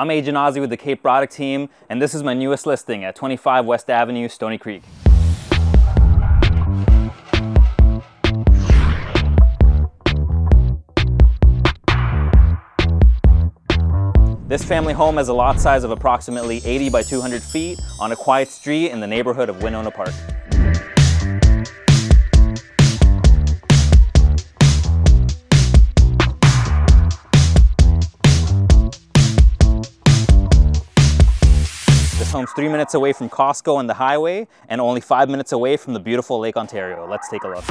I'm Agent Ozzy with the Kate Broddick team, and this is my newest listing at 25 West Avenue, Stoney Creek. This family home has a lot size of approximately 80 by 200 feet on a quiet street in the neighborhood of Winona Park. This home's three minutes away from Costco and the highway and only five minutes away from the beautiful Lake Ontario. Let's take a look.